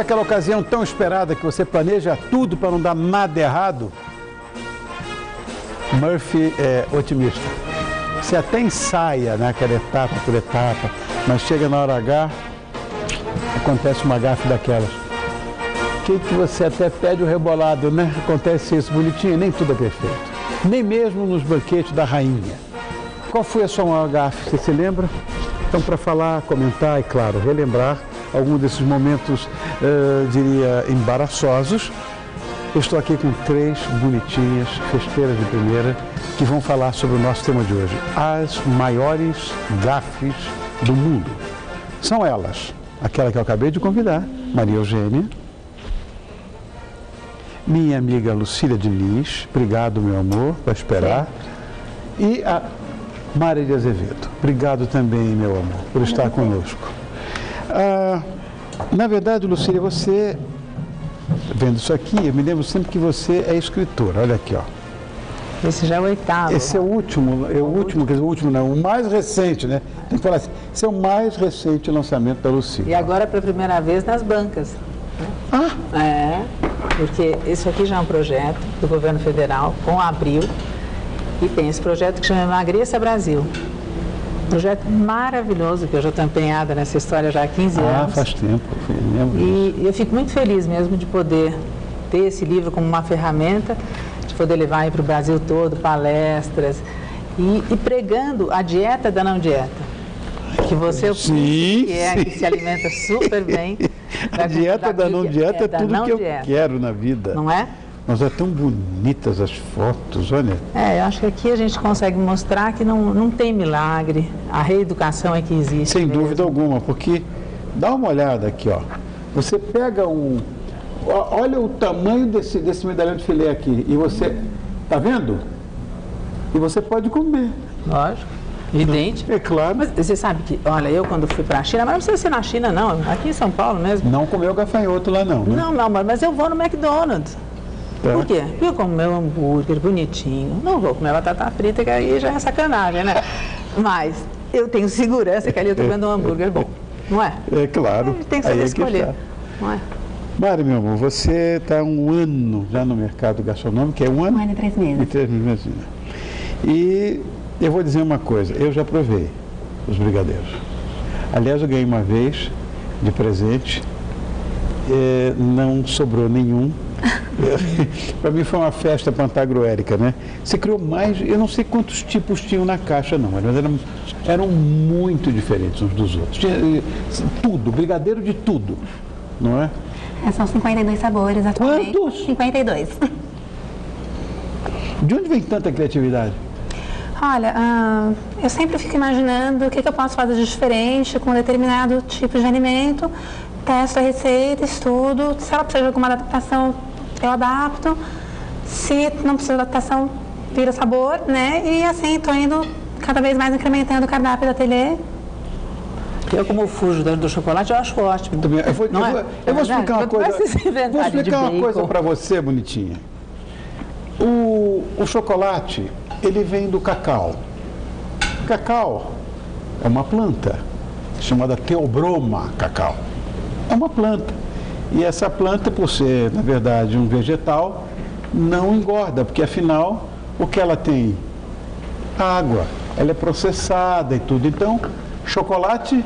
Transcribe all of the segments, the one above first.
Sabe aquela ocasião tão esperada que você planeja tudo para não dar nada errado? Murphy é otimista. Você até ensaia naquela etapa por etapa, mas chega na hora H, acontece uma gafe daquelas. Que, que você até pede o rebolado, né? Acontece isso bonitinho, nem tudo é perfeito. Nem mesmo nos banquetes da rainha. Qual foi a sua maior gafe? Você se lembra? Então, para falar, comentar e, claro, relembrar algum desses momentos, uh, diria, embaraçosos, eu estou aqui com três bonitinhas, festeiras de primeira, que vão falar sobre o nosso tema de hoje, as maiores gafes do mundo. São elas, aquela que eu acabei de convidar, Maria Eugênia, minha amiga Lucília Diniz, obrigado meu amor, para esperar, e a Maria de Azevedo, obrigado também meu amor, por estar conosco. Ah, na verdade, Lucília, você vendo isso aqui, eu me lembro sempre que você é escritora. Olha aqui, ó. Esse já é o oitavo. Esse é o último, é o último, quer dizer, o último não, o mais recente, né? Tem que falar assim, esse é o mais recente lançamento da Lucília. E agora pela primeira vez nas bancas. Ah! É, porque esse aqui já é um projeto do governo federal com a Abril e tem esse projeto que chama Emagreça Brasil projeto maravilhoso, que eu já estou empenhada nessa história já há 15 ah, anos. Ah, faz tempo, lembro. E eu fico muito feliz mesmo de poder ter esse livro como uma ferramenta, de poder levar para o Brasil todo, palestras, e, e, pregando a dieta da não dieta. Que você sim, que é que se alimenta super bem. A dieta da, da não dieta é, é tudo que eu dieta. quero na vida. Não é? Mas é tão bonitas as fotos, olha. É, eu acho que aqui a gente consegue mostrar que não, não tem milagre. A reeducação é que existe. Sem mesmo. dúvida alguma, porque dá uma olhada aqui, ó. Você pega um. Olha o tamanho desse, desse medalhão de filé aqui. E você. Tá vendo? E você pode comer. Lógico. Evidente. É claro. Mas você sabe que, olha, eu quando fui para a China, mas não precisa ser na China, não, aqui em São Paulo mesmo. Não comeu gafanhoto lá, não. Né? Não, não, mas eu vou no McDonald's. Tá. Por quê? Porque eu como meu hambúrguer bonitinho. Não vou comer batata frita, que aí já é sacanagem, né? Mas eu tenho segurança que ali eu estou comendo um hambúrguer bom. Não é? É claro. tem que saber é escolher. Que não é? Mário, meu amor, você está um ano já no mercado gastronômico, é um ano? Um ano e três meses. E três meses. E eu vou dizer uma coisa, eu já provei os brigadeiros. Aliás, eu ganhei uma vez de presente, eh, não sobrou nenhum, para mim foi uma festa pantagruérica, né? Você criou mais, eu não sei quantos tipos tinham na caixa, não, mas eram, eram muito diferentes uns dos outros. Tinha, eh, tudo, brigadeiro de tudo, não é? é são 52 sabores atualmente. Quantos? 52. De onde vem tanta criatividade? Olha, uh, eu sempre fico imaginando o que, que eu posso fazer de diferente com determinado tipo de alimento, testo a receita, estudo, se ela precisa de alguma adaptação, eu adapto. Se não precisa de adaptação, vira sabor, né? E assim, estou indo cada vez mais incrementando o cardápio da ateliê. Eu, como fujo do chocolate, eu acho ótimo. Eu, eu vou, eu vou, eu vou explicar uma coisa. Vou explicar uma coisa para você, bonitinha. O, o chocolate, ele vem do cacau. Cacau é uma planta chamada teobroma cacau. É uma planta. E essa planta, por ser, na verdade, um vegetal, não engorda, porque afinal, o que ela tem? Água. Ela é processada e tudo. Então, chocolate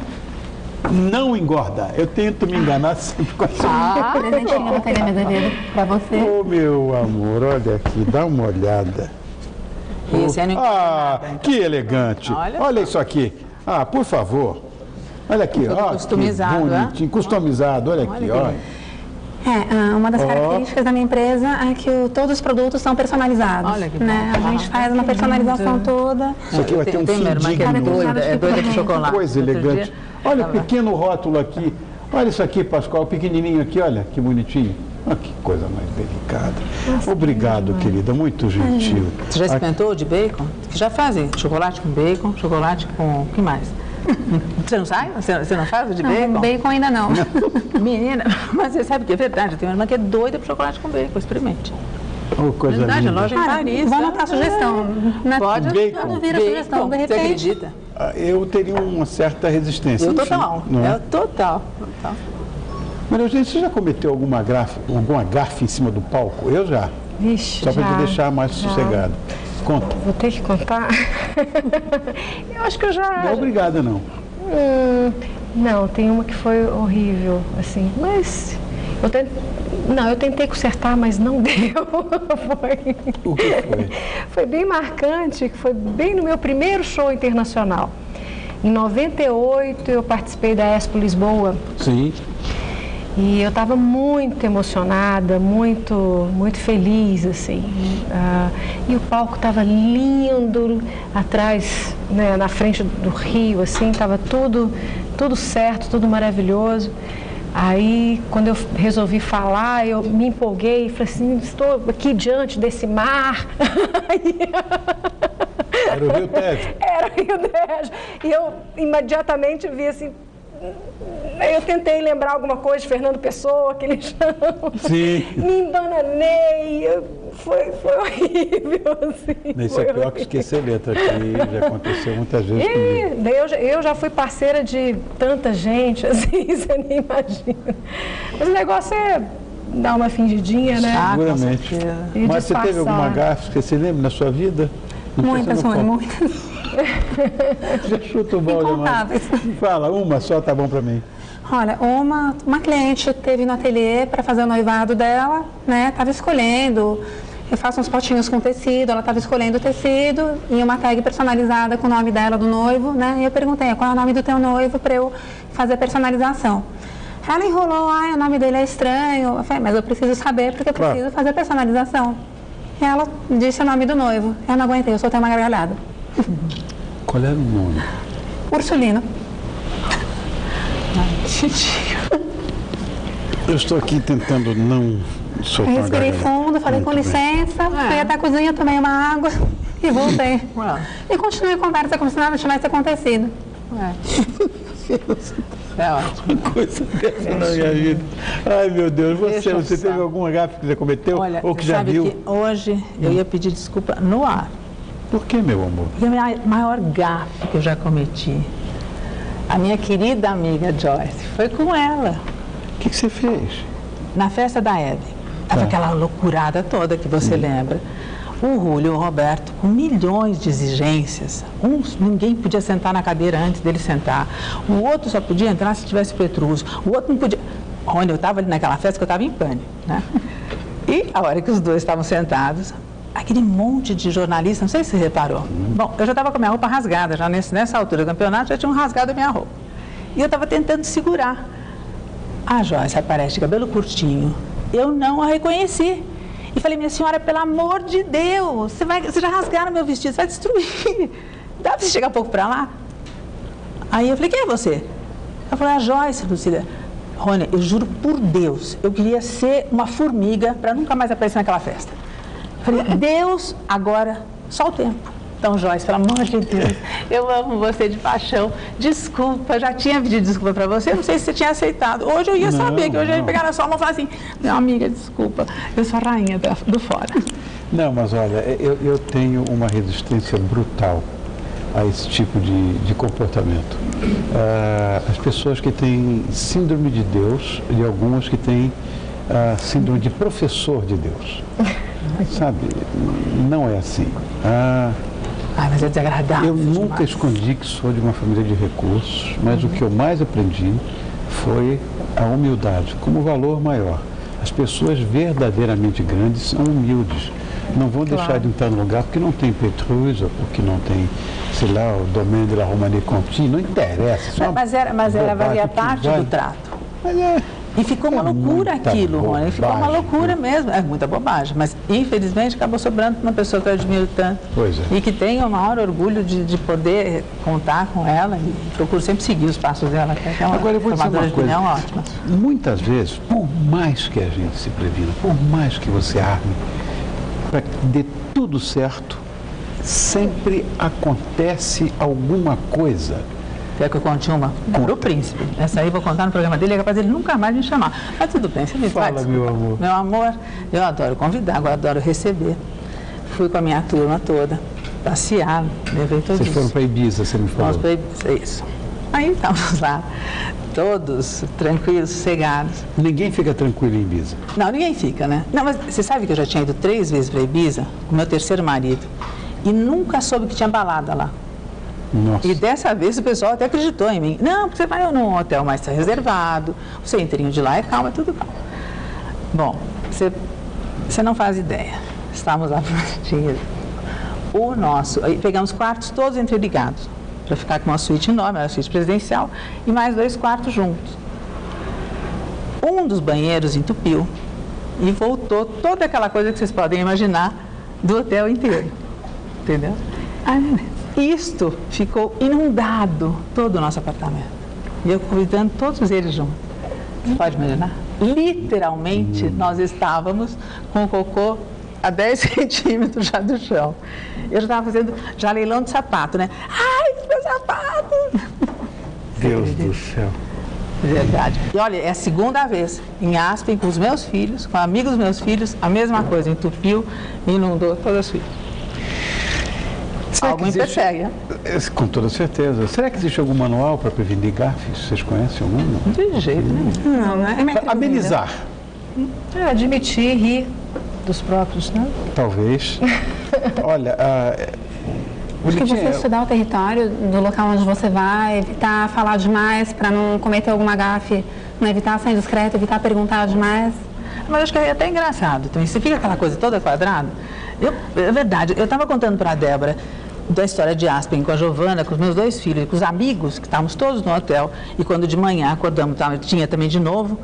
não engorda. Eu tento me enganar sempre com essa. Ah, presentinho Maria Azevedo para você. Ô, oh, meu amor, olha aqui, dá uma olhada. Esse é ah, nada, então. que elegante. Olha, olha isso aqui. Ah, por favor. Olha aqui, ó. Customizado, bonitinho, customizado, olha, olha aqui, olha. É, ah, uma das oh. características da minha empresa é que o, todos os produtos são personalizados. Olha que né? A gente faz uma personalização toda. Isso aqui vai ter um fim que é doida, é doida de chocolate. Coisa elegante. Olha o pequeno rótulo aqui. Olha isso aqui, Pascoal, pequenininho aqui, olha, que bonitinho. Ah, que coisa mais delicada. Nossa, Obrigado, querida, muito gentil. Você já experimentou de bacon? Que já fazem chocolate com bacon, chocolate com... o que mais? Você não sabe? Você, não faz de bacon? Não, bacon ainda não. Menina, mas você sabe que é verdade. Eu tenho uma irmã que é doida por chocolate com bacon. Experimente. Oh, coisa verdade, linda. loja em Paris. Vamos anotar a sugestão. É. Pode bacon. Não vira bacon. sugestão, de repente. Você acredita? Ah, eu teria uma certa resistência. Eu total. É total. total. Maria Eugênia, você já cometeu alguma gafe, alguma gafe em cima do palco? Eu já. Vixe, Só para te deixar mais já. sossegado. Conta. Vou ter que contar? eu acho que eu já. Não é obrigada, não. Hum, não, tem uma que foi horrível, assim, mas eu tentei, não, eu tentei consertar, mas não deu. foi, O que foi? foi bem marcante, foi bem no meu primeiro show internacional. Em 98 eu participei da Expo Lisboa Sim. E eu estava muito emocionada, muito, muito feliz, assim. Ah, e o palco estava lindo atrás, né, na frente do rio, assim, estava tudo, tudo certo, tudo maravilhoso. Aí, quando eu resolvi falar, eu me empolguei e falei assim, estou aqui diante desse mar. Era o Rio Tejo. era o Rio Tejo. E eu imediatamente vi assim. Eu tentei lembrar alguma coisa de Fernando Pessoa, aquele chão. Sim. Me embananei. eu- Foi, foi horrível. Assim, Isso foi é pior que horrível. esquecer letra aqui. Já aconteceu muitas vezes E eu, já- eu já fui parceira de tanta gente, assim, você nem imagina. Mas o negócio é dar uma fingidinha, né? Ah, Seguramente. E Mas você teve disfarçar. alguma gafe que você lembra na sua vida? Muitas, palco. muitas. Já chuta o balde, Incontáveis. mas... Fala, uma só tá bom pra mim. Olha, uma, uma cliente teve no ateliê para fazer o noivado dela, né? Tava escolhendo. Eu faço uns potinhos com tecido, ela estava escolhendo o tecido e uma tag personalizada com o nome dela, do noivo, né? E eu perguntei, qual é o nome do teu noivo para eu fazer a personalização. Ela enrolou, ah, o nome dele é estranho. Eu falei, mas eu preciso saber porque eu Claro. preciso fazer a personalização. E ela disse o nome do noivo. Eu não aguentei, eu soltei uma gargalhada. Qual era o nome? Ursulino. Eu estou aqui tentando não soltar uma respirei fundo, falei com Muito bem. licença, fui até a cozinha, tomei uma água e voltei. Ué, E continuei a conversa como se nada tivesse acontecido. é. É ótimo. Coisa dessa na minha vida. Ai, meu Deus. Você, você teve só. alguma gafe que você cometeu? Olha, ou que já sabe viu? que hoje eu ia pedir desculpa no ar. Por que, meu amor? Porque a minha maior gafe que eu já cometi, a minha querida amiga Joyce, foi com ela, O que, que você fez? na festa da Hebe. Tava Tá. aquela loucurada toda que você lembra. O Rúlio e o Roberto, com milhões de exigências. Uns, ninguém podia sentar na cadeira antes dele sentar. O outro só podia entrar se tivesse Petrus. O outro não podia. Olha, eu estava ali naquela festa que eu estava em pânico. Né? E a hora que os dois estavam sentados, aquele monte de jornalistas, não sei se você reparou. Bom, eu já estava com a minha roupa rasgada, já nesse, nessa altura do campeonato já tinham rasgado a minha roupa. E eu estava tentando segurar. A Joyce aparece de cabelo curtinho. Eu não a reconheci. E falei, minha senhora, pelo amor de Deus, você, vai, você já rasgaram meu vestido, você vai destruir. Dá para você chegar um pouco para lá? Aí eu falei, quem é você? Ela falou, é a Joyce, Lucília. Rony, eu juro por Deus, eu queria ser uma formiga para nunca mais aparecer naquela festa. Falei, Deus, agora, só o tempo. Então, Joyce, pelo amor de Deus, eu amo você de paixão. Desculpa, já tinha pedido desculpa para você, não sei se você tinha aceitado. Hoje eu ia Não, saber que hoje eu ia não. pegar na sua mão e falar assim, meu amiga, desculpa, eu sou a rainha do fora. Não, mas olha, eu, eu tenho uma resistência brutal a esse tipo de, de comportamento. Ah, as pessoas que têm síndrome de Deus e algumas que têm ah, síndrome de professor de Deus. Sabe, não é assim. Ah, Ai, mas é desagradável. eu nunca demais. escondi que sou de uma família de recursos, mas o que eu mais aprendi foi a humildade como valor maior. As pessoas verdadeiramente grandes são humildes. Não vão deixar de entrar no lugar porque não tem Petrus ou porque não tem, sei lá, o Domaine de la Romanie Conti. Não interessa. é uma Mas era, mas era que parte do trato. Mas é, E ficou uma É loucura muita aquilo, Rony. Ficou uma loucura mesmo. É muita bobagem. Mas, infelizmente, acabou sobrando para uma pessoa que eu admiro tanto. Pois é. E que tenho o maior orgulho de, de poder contar com ela. E procuro sempre seguir os passos dela, que é uma Agora eu vou dizer uma coisa. opinião ótima. Muitas vezes, por mais que a gente se previna, por mais que você arme, para que dê tudo certo, sempre acontece alguma coisa. Quer que eu conte uma? Pro príncipe. Essa aí eu vou contar no programa dele, é capaz dele nunca mais me chamar. Mas tudo bem, você me Fala, faz. meu amor. Meu amor, eu adoro convidar, agora adoro receber. Fui com a minha turma toda, passear, levei todos Vocês foram para Ibiza, você me falou. Nós foi isso. Aí estávamos lá. todos tranquilos, sossegados. Ninguém fica tranquilo em Ibiza. Não, ninguém fica, né? Não, mas você sabe que eu já tinha ido três vezes para Ibiza, com meu terceiro marido, e nunca soube que tinha balada lá. Nossa. E dessa vez o pessoal até acreditou em mim. Não, você vai num hotel mais reservado, o seu inteirinho de lá é calmo, é tudo calmo. Bom, você, você não faz ideia. Estávamos lá por. O nosso, pegamos quartos todos entreligados, para ficar com uma suíte enorme, era a suíte presidencial, e mais dois quartos juntos. Um dos banheiros entupiu e voltou toda aquela coisa que vocês podem imaginar do hotel inteiro. Entendeu? Isto ficou inundado todo o nosso apartamento. E eu convidando todos eles juntos. Você pode imaginar? Literalmente, nós estávamos com o cocô a 10 centímetros já do chão. Eu já estava fazendo já leilão de sapato, né? Ai, meu sapato! Deus do céu. Verdade. E olha, é a segunda vez em Aspen com os meus filhos, com amigos dos meus filhos, a mesma coisa, entupiu inundou toda a suíte. Será Algo existe-. É, Com toda certeza. Será que existe algum manual para prevenir gafes? Vocês conhecem algum? Não? De jeito nenhum. Não, não é Amenizar, É, admitir, rir dos próprios, né? talvez. Olha, ah, Acho que você estudar o território do local onde você vai, evitar falar demais para não cometer alguma gafe, não evitar ser indiscreto, evitar perguntar demais. Mas acho que é até engraçado. Então, você fica aquela coisa toda quadrada. Eu, é verdade, eu estava contando para a Débora da história de Aspen com a Giovana, com os meus dois filhos, e com os amigos, que estávamos todos no hotel. E quando de manhã acordamos, tinha também de novo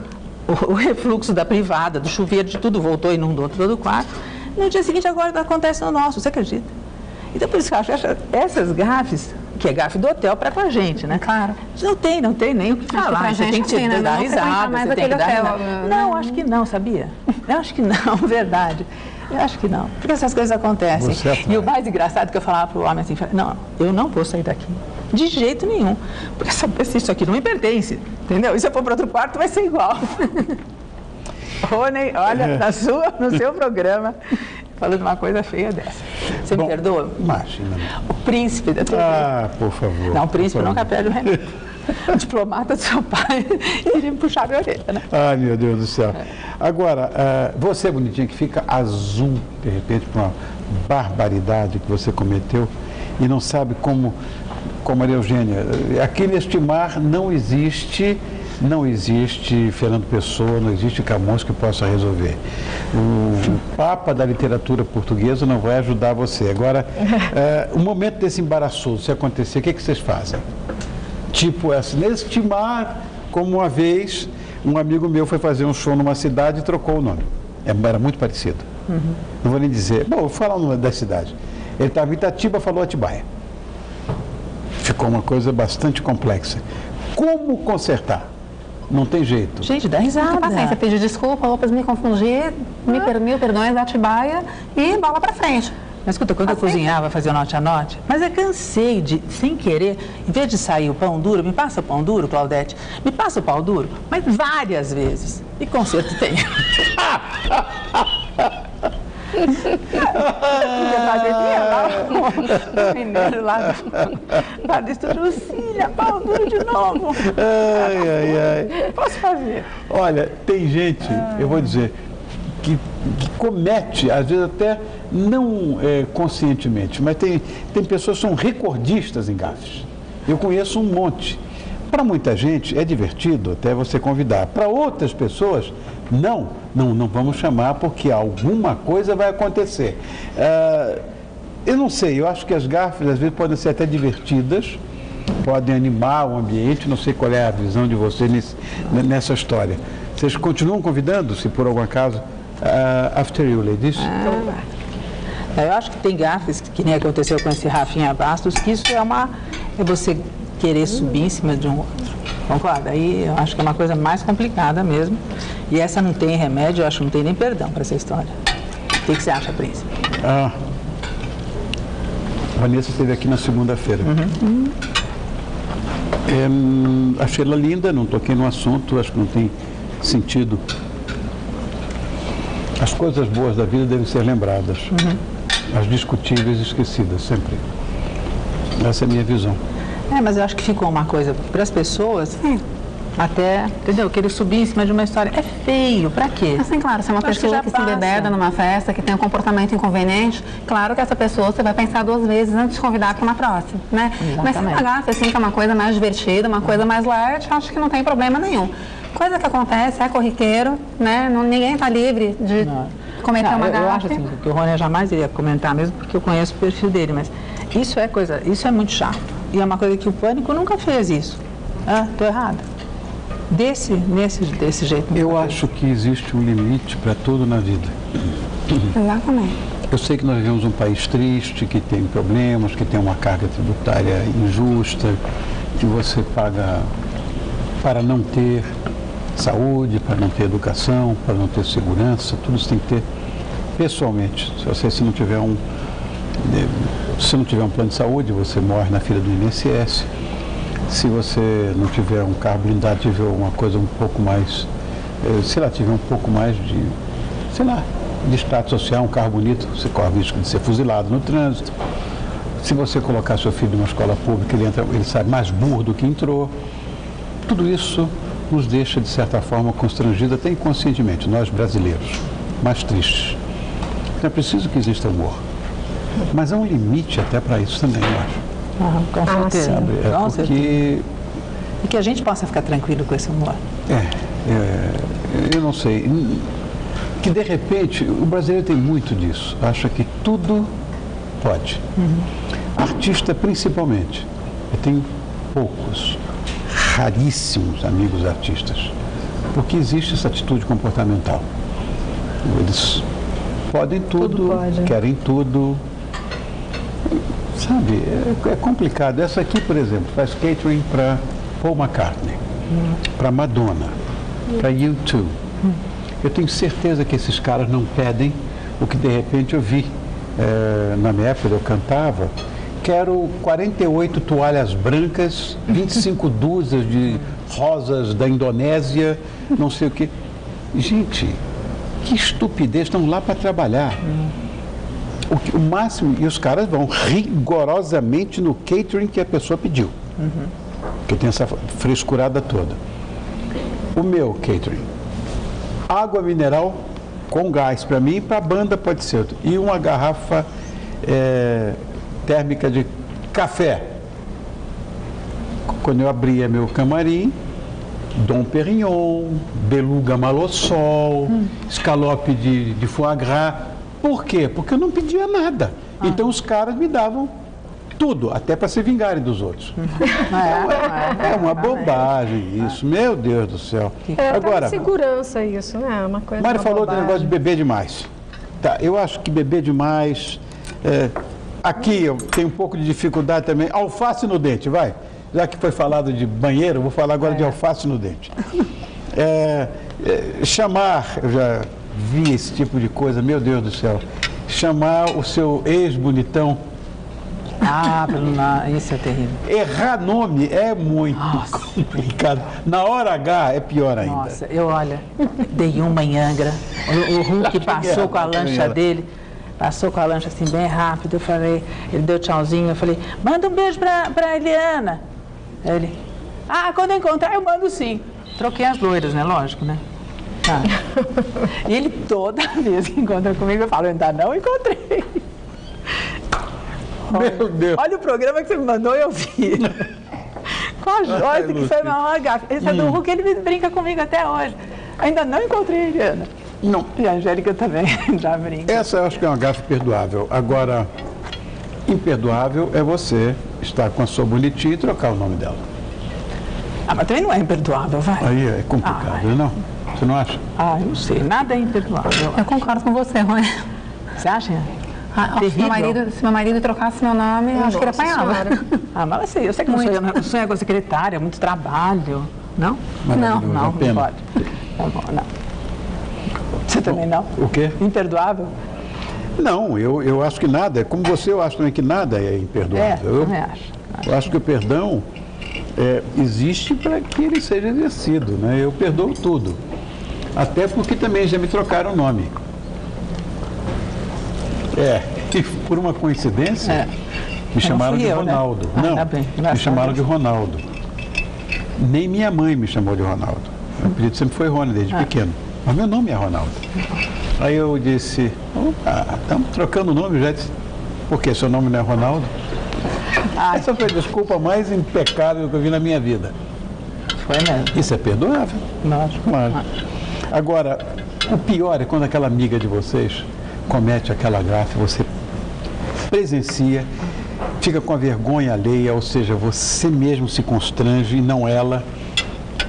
o, o refluxo da privada, do chuveiro, de tudo, voltou e inundou todo o quarto. No dia seguinte, agora acontece no nosso, você acredita? Então, por isso que eu acho que essas gafes, que é gafe do hotel para com a gente, né? Claro. Não tem, não tem nem o que que falar. pra você gente tem que sim, né? dar Não frequentar risada, você tem que dar hotel, risada. né? Não, acho que não, sabia? Eu acho que não, verdade. Eu acho que não. Porque essas coisas acontecem. Atrai. E o mais engraçado é que eu falava para o homem assim, não, eu não vou sair daqui. De jeito nenhum. Porque essa- isso aqui não me pertence, entendeu? E se eu for para outro quarto, vai ser igual. Rony, olha, na sua, no seu programa, falando uma coisa feia dessa. Você Bom, me perdoa? Imagina. O príncipe da TV. Ah, por favor. Não, o príncipe nunca perde o remédio. O diplomata do seu pai iria me puxar a orelha, né? Ai, meu Deus do céu. Agora, ah, você, bonitinha, que fica azul, de repente, por uma barbaridade que você cometeu e não sabe como, como Maria Eugênia, eh, aqui neste mar não existe, não existe Fernando Pessoa, não existe Camões que possa resolver. O Papa da literatura portuguesa não vai ajudar você. Agora, eh, o momento desse embaraçoso, se acontecer, o que, que vocês fazem? Tipo essa, neste mar, como uma vez, um amigo meu foi fazer um show numa cidade e trocou o nome. É, Era muito parecido. Não vou nem dizer. Bom, vou falar o nome da cidade. Ele estava em Itatiba, falou Atibaia. Ficou uma coisa bastante complexa. Como consertar? Não tem jeito. Gente, dá risada. Paciência, pedir desculpa, opas, me confundi, me per mil perdões, Atibaia e bola pra frente. Mas escuta, quando eu cozinhava, fazia o note a note, mas eu cansei de, sem querer, em vez de sair o pão duro, me passa o pão duro, Claudete, me passa o pão duro, mas várias vezes. E conserto tem. Fazer mineiro lá, do- lá do estúdio, Lucília, pão duro de novo. Ai, ai, ai. Posso fazer? Olha, tem gente, eu vou dizer, que, comete, às vezes até não é, conscientemente, mas tem, tem pessoas que são recordistas em gafes. Eu conheço um monte. Para muita gente é divertido até você convidar. Para outras pessoas, não, não, não vamos chamar porque alguma coisa vai acontecer. Ah, eu não sei, eu acho que as gafes às vezes podem ser até divertidas, podem animar o ambiente, não sei qual é a visão de vocês nessa história. Vocês continuam convidando, se por algum acaso, ah, after you, ladies? Eu acho que tem gafes, que nem aconteceu com esse Rafinha Bastos, que isso é uma. é você querer subir em cima de um outro. Concorda? Aí eu acho que é uma coisa mais complicada mesmo. E essa não tem remédio, eu acho que não tem nem perdão para essa história. O que, que você acha, Príncipe? Ah. Vanessa esteve aqui na segunda-feira. É, hum, achei ela linda, não toquei no assunto, acho que não tem sentido. As coisas boas da vida devem ser lembradas. As discutíveis esquecidas, sempre. Essa é a minha visão. É, mas eu acho que ficou uma coisa para as pessoas Até, entendeu? Que ele subir em cima de uma história. É feio, pra quê? Assim, claro, se é uma que pessoa já que, se embebeda numa festa, que tem um comportamento inconveniente, claro que essa pessoa você vai pensar duas vezes antes de convidar para uma próxima, né? Mas se Exatamente. uma gafe, assim, que é uma coisa mais divertida, uma coisa mais light, acho que não tem problema nenhum. Coisa que acontece, é corriqueiro, né? Não, ninguém está livre de Não, uma eu, eu acho assim, que o Rony jamais iria comentar, mesmo porque eu conheço o perfil dele, mas isso é coisa, isso é muito chato. E é uma coisa que o pânico nunca fez isso. Ah, tô errada. Desse, nesse, desse jeito. Eu acho que existe um limite para tudo na vida. Exatamente. Eu sei que nós vivemos um país triste, que tem problemas, que tem uma carga tributária injusta, que você paga para não ter saúde, para não ter educação, para não ter segurança, tudo isso tem que ter pessoalmente. Se você se não tiver um se não tiver um plano de saúde, você morre na fila do INSS. Se você não tiver um carro blindado, tiver uma coisa um pouco mais, eh, sei lá, tiver um pouco mais de, sei lá, de status social, um carro bonito, você corre o risco de ser fuzilado no trânsito. Se você colocar seu filho numa escola pública, ele, entra, ele sai mais burro do que entrou. Tudo isso nos deixa, de certa forma, constrangidos, até inconscientemente, nós brasileiros, mais tristes. Então é preciso que exista amor. Mas há um limite até para isso também, eu acho. Ah, com certeza. Sabe? É Com certeza. porque E que a gente possa ficar tranquilo com esse humor. É, é, eu não sei. Que de repente, o brasileiro tem muito disso. Acha que tudo pode. Artista principalmente. Eu tenho poucos, raríssimos amigos artistas. Porque existe essa atitude comportamental. Eles podem tudo, Tudo pode. querem tudo. Sabe, é, é complicado. Essa aqui, por exemplo, faz catering para Paul McCartney, para Madonna, para U2. Eu tenho certeza que esses caras não pedem o que de repente eu vi eh, na minha época, eu cantava. Quero 48 toalhas brancas, 25 dúzias de rosas da Indonésia, não sei o quê. Gente, que estupidez, estão lá para trabalhar. O, que- o máximo, e os caras vão rigorosamente no catering que a pessoa pediu. Que tem essa frescurada toda. O meu catering. Água mineral com gás para mim e para a banda pode ser. outro. E uma garrafa eh, térmica de café. Quando eu abria meu camarim, Dom Perignon, Beluga Malossol, escalope de, de foie gras. Por quê? Porque eu não pedia nada. Então os caras me davam tudo, até para se vingarem dos outros. É uma bobagem isso, meu Deus do céu. É até Agora, uma segurança isso, né? Uma coisa Mário uma falou do bobagem. negócio de beber demais. Tá, eu acho que beber demais. é, aqui eu tenho um pouco de dificuldade também. Alface no dente, vai. Já que foi falado de banheiro, vou falar agora de alface no dente. É, é, chamar, eu já vi esse tipo de coisa, meu Deus do céu. Chamar o seu ex-bonitão. Ah, isso é terrível. Errar nome é muito complicado. Na hora H é pior ainda. Nossa, eu olha, dei uma em Angra. O, o Hulk passou com a lancha dele, passou com a lancha assim bem rápido. Eu falei, ele deu tchauzinho, eu falei, manda um beijo pra, pra Eliana. Ele, ah, quando eu encontrar eu mando sim. Troquei as loiras, né? Lógico, né? Tá. E ele toda vez que encontra comigo, eu falo, ainda não encontrei. Meu Deus. Olha o programa que você me mandou e eu vi. Com a Joyce, que foi uma maior gafe. Esse é do Hum. Hulk, ele brinca comigo até hoje. Ainda não encontrei a Eliana. Não, E a Angélica também já brinca. Essa eu acho que é uma gafe perdoável. Agora, imperdoável é você estar com a sua bonitinha e trocar o nome dela. Ah, mas também não é imperdoável, vai. Aí é complicado, não? Você não acha? Ah, eu não sei. Nada é imperdoável. Eu concordo com você, Rony. Você acha? Ah, Se meu, marido, se meu marido trocasse meu nome, eu acho que ele apanhava. Senhora. Ah, mas eu sei, eu sei que não sonha, não sonha com a secretária, muito trabalho. Não? Não, uma não, pena. não pode. Tá bom, não. Você também não? O quê? Imperdoável? Não, eu, eu acho que nada, como você, eu acho também que nada é É, imperdoável. eu, também acho. eu acho que o perdão é, existe para que ele seja exercido, né? Eu perdoo tudo. Até porque também já me trocaram o nome. É, e por uma coincidência, É. me chamaram fui de eu, né? Ronaldo. Ah, Não, tá bem, me chamaram de. Ronaldo. Nem minha mãe me chamou de Ronaldo. Meu apelido sempre foi Rony, desde pequeno. Mas meu nome é Ronaldo. Aí eu disse, opa, estamos trocando o nome já. Disse, Por quê? Seu nome não é Ronaldo? Essa foi a desculpa mais impecável que eu vi na minha vida. Foi mesmo. Isso é perdoável. Lógico. Claro. Agora, o pior é quando aquela amiga de vocês comete aquela gafe, você presencia, fica com a vergonha alheia, ou seja, você mesmo se constrange e não ela.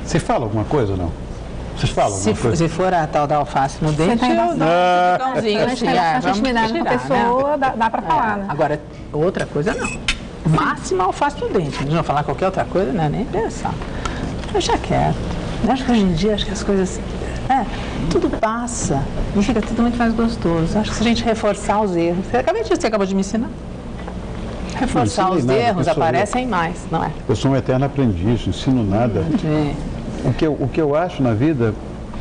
Você fala alguma coisa ou não? Vocês falam Se for, coisa? se for a tal da alface no dente, tá eu dou um cutucãozinho Quando a gente assim, tem ah, bastante vamos intimidade com a tirar, né? pessoa, dá, dá pra falar, É, né? Agora, outra coisa não. Máxima alface no dente. Não vão falar qualquer outra coisa, né? Nem pensar. Deixa quieto. Eu Acho que hoje em dia, acho que as coisas. É, tudo passa e fica tudo muito mais gostoso. Acho que se a gente reforçar os erros. Você acabou de, você acabou de me ensinar. Reforçar os nada, erros sou eu? aparecem mais, não é? Eu sou um eterno aprendiz, não ensino nada. O que eu, o que eu acho na vida,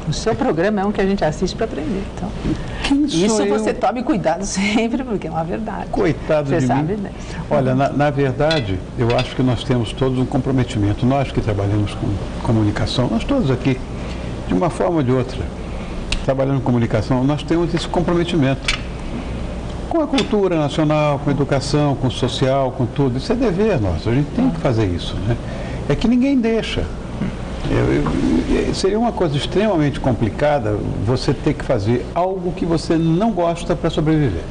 O seu programa é um que a gente assiste para aprender. Então, quem isso eu? você tome cuidado sempre, porque é uma verdade. Coitado Você de sabe mim. Olha, na, na verdade, eu acho que nós temos todos um comprometimento. Nós que trabalhamos com comunicação, nós todos aqui, de uma forma ou de outra, trabalhando com comunicação, nós temos esse comprometimento com a cultura nacional, com a educação, com o social, com tudo. Isso é dever nosso, a gente tem que fazer isso. Né? É que ninguém deixa. Eu- eu- seria uma coisa extremamente complicada você ter que fazer algo que você não gosta para sobreviver.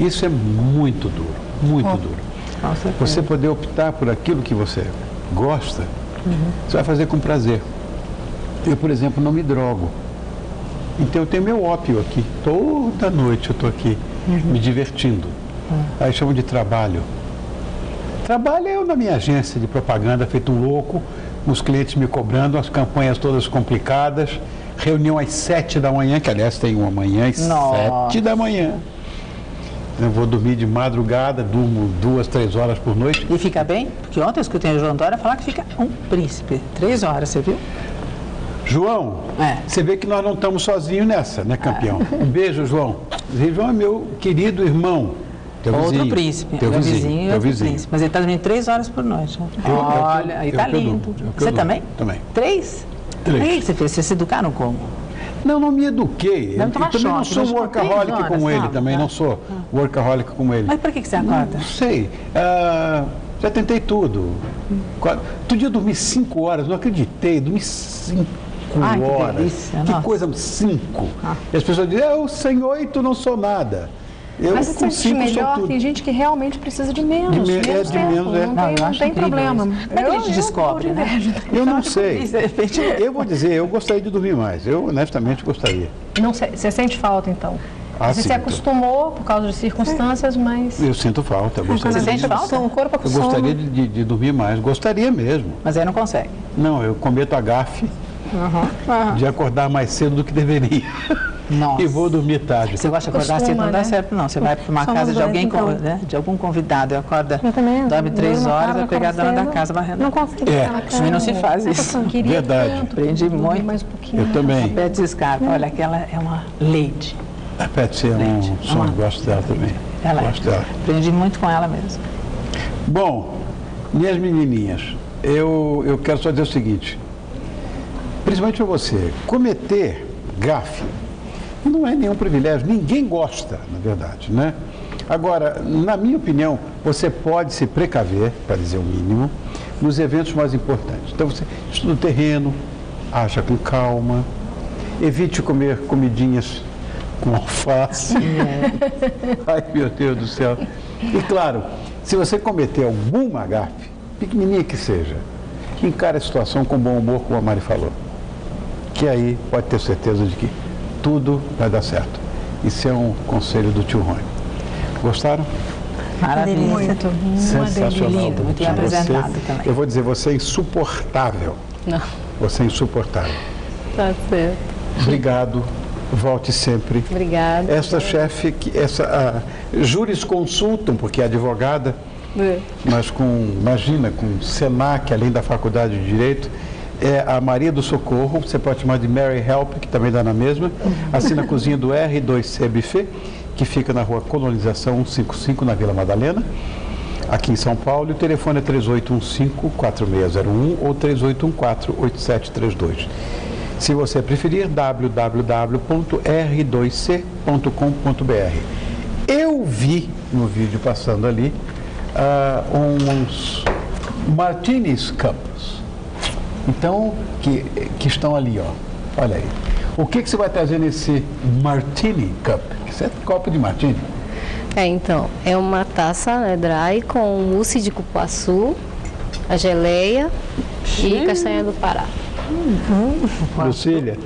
Isso é muito duro, muito duro. Com certeza. Você poder optar por aquilo que você gosta, você vai fazer com prazer. Eu, por exemplo, não me drogo. Então eu tenho meu ópio aqui. Toda noite eu estou aqui me divertindo. Aí chamam de trabalho. Trabalho é eu na minha agência de propaganda, feito um louco, os clientes me cobrando, as campanhas todas complicadas, reunião às sete da manhã, que aliás tem uma manhã às sete da manhã. Eu vou dormir de madrugada, durmo duas, três horas por noite. E fica bem? Porque ontem eu escutei o João Dória falar que fica um príncipe. Três horas, você viu? João, É. você vê que nós não estamos sozinhos nessa, né, campeão? Um beijo, João. João é meu querido irmão. Teu outro vizinho, príncipe. Teu vizinho, vizinho teu vizinho. príncipe. Mas ele está dormindo três horas por noite. né? Eu- Olha, eu- aí tá eu lindo. eu Você também? Também. Três? Três. Aí você fez, vocês se educaram como? Não, não me eduquei. Eu, também não choque, sou mas com workaholic horas, como ele, sabe? também Ah. não sou workaholic como ele. Mas por que, que você acorda? Não sei. Ah, já tentei tudo. Qua- Outro dia eu dormi cinco horas, não acreditei, dormi cinco Ai, que horas. delícia, que. Ah. coisa, cinco. E as pessoas dizem, eu sem oito não sou nada. Eu Mas se sente cinco melhor, tem gente que realmente precisa de menos, De me- é, menos de tempo, menos, é. não, Não, tem, eu não tem problema. isso. Como é que a gente descobre, eu, né? Eu não sei. De repente, Eu vou dizer, eu gostaria de dormir mais. Eu honestamente gostaria. Não você sente falta então? Ah, você se sinto. acostumou por causa de circunstâncias, mas Eu sinto falta. Eu Você sente de, falta? o corpo eu acostuma. gostaria de, de- de dormir mais. Gostaria mesmo. Mas aí não consegue. Não, eu cometo a gafe de acordar mais cedo do que deveria. Nossa. E vou dormir tarde. Você gosta de acordar cedo, Costuma, não dá né? certo, não. Você vai para uma Somos casa de dois, alguém, então. né, de algum convidado, e acorda, também. dorme três horas, vai pegar a dona da cedo. casa varrendo. Não consigo É, Também não se faz isso. Verdade. tanto Aprendi muito. mais um pouquinho. Eu também. Beth Scarpa, olha, aquela é uma lady. A Patsy é um sonho, lá. gosto dela também. Ela gosto é. dela. Aprendi muito com ela mesmo. Bom, minhas menininhas, eu, eu quero só dizer o seguinte, principalmente para você, cometer gafe não é nenhum privilégio, ninguém gosta, na verdade, né? Agora, na minha opinião, você pode se precaver, para dizer o mínimo, nos eventos mais importantes. Então você estuda o terreno, haja com calma, evite comer comidinhas com alface. Ai, meu Deus do céu. E claro, se você cometer alguma gafe, pequenininha que seja, encare a situação com bom humor, como a Mari falou. Que aí pode ter certeza de que tudo vai dar certo. Isso é um conselho do tio Rony. Gostaram? Maravilha. Muito, uma Sensacional. Lindo, muito bem Você- apresentado também. Eu vou dizer, você é insuportável. Não, Você é insuportável. tá certo. Obrigado. Volte sempre. Obrigada. Essa chefe, que- essa, a, júris consultam, porque é advogada, É. mas com, imagina, com SENAC, além da Faculdade de Direito, é a Maria do Socorro, você pode chamar de Mary Help, que também dá na mesma, assina a cozinha do R2C Buffet, que fica na rua Colonização 155, na Vila Madalena. aqui em São Paulo. E o telefone é 3815-4601 ou 3814-8732. Se você preferir, www.r2c.com.br. Eu vi no vídeo passando ali ah, uns Martinis Cups. Então, que, que estão ali, ó. Olha aí. O que, que você vai trazer nesse Martini Cup? Isso é copo de Martini. É, então, é uma taça né, dry com mousse de cupuaçu, a geleia e castanha do Pará. Lucília,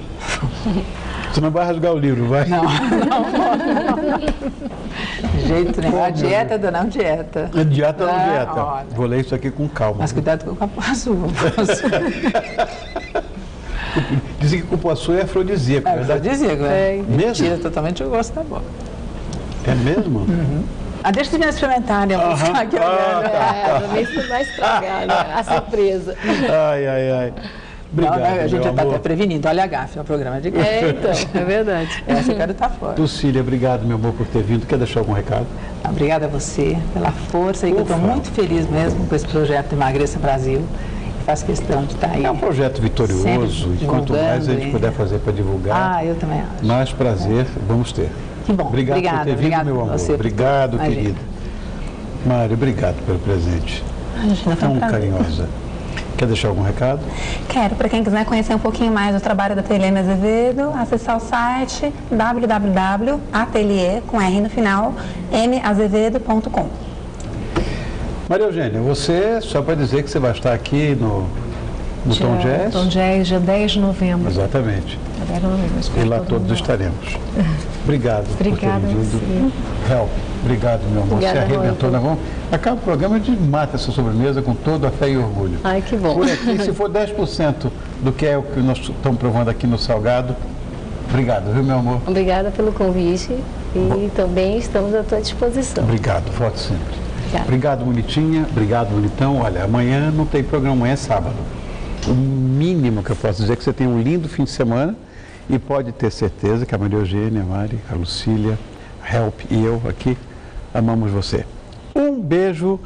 você não vai rasgar o livro, vai? Não, não, não. De jeito nenhum. A dieta da não dieta. A dieta não Ah, dieta. olha. Vou ler isso aqui com calma. Mas cuidado com o capuaçu. Dizem que cupuaçu é afrodisíaco, É, é eu verdade? dizia, né? Mesmo? Tira totalmente o gosto da boca. É mesmo? Ah, deixa eu experimentar, né? Mostrar aqui, Ah, olha. É, pra ver se vai estragar, né? A surpresa. Ai, ai, ai. Obrigado, não, a gente já está até prevenindo. Olha a gafe, é um programa de gafe. É, então, é verdade. Essa eu quero estar fora. Lucília, obrigado, meu amor, por ter vindo. Quer deixar algum recado? Obrigada a você pela força e que eu estou muito feliz mesmo com esse projeto Emagreça Brasil. Faço questão de estar aí. É um projeto vitorioso e quanto mais a gente puder fazer para divulgar, Ah, eu também acho. mais prazer vamos ter. Que bom. Obrigado obrigada, por ter vindo, meu amor. você. Obrigado, querido. Mário, obrigado pelo presente. Imagina, foi Tão um prazer. carinhosa. Quer deixar algum recado? Quero, para quem quiser conhecer um pouquinho mais do trabalho da Ateliê Azevedo, acessar o site www.atelier, com R no final, mazevedo.com. Maria Eugênia, você, só para dizer que você vai estar aqui no, no Tom Dia- Jazz. Tom Jazz, dia 10 de novembro. Exatamente. Dia 10 de novembro. E lá todo todos estaremos. Obrigado Obrigada por ter a vindo. Help. Obrigado, meu amor. Obrigada, você arrebentou. Rômulo. Nós vamos... Acaba o programa, a gente mata essa sobremesa com toda a fé e orgulho. Ai, que bom. Por aqui, se for 10% do que é o que nós estamos provando aqui no Salgado, obrigado, viu, meu amor? Obrigada pelo convite e também estamos à tua disposição. Obrigado, volte sempre. Obrigada. Obrigado, bonitinha. Obrigado, bonitão. Olha, amanhã não tem programa, amanhã é sábado. O mínimo que eu posso dizer é que você tem um lindo fim de semana e pode ter certeza que a Maria Eugênia, a Mari, a Lucília, a Help e eu aqui amamos você. Um beijo